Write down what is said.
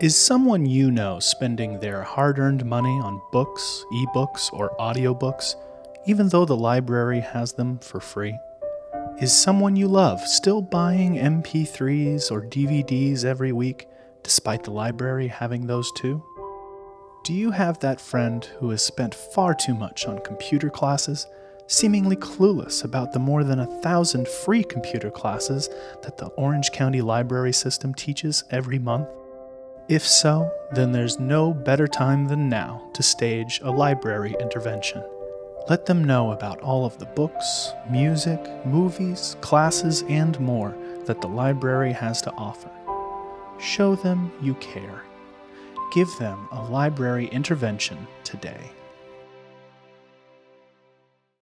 Is someone you know spending their hard earned money on books, ebooks, or audiobooks, even though the library has them for free? Is someone you love still buying MP3s or DVDs every week, despite the library having those too? Do you have that friend who has spent far too much on computer classes, seemingly clueless about the more than a thousand free computer classes that the Orange County Library System teaches every month? If so, then there's no better time than now to stage a library intervention. Let them know about all of the books, music, movies, classes, and more that the library has to offer. Show them you care. Give them a library intervention today.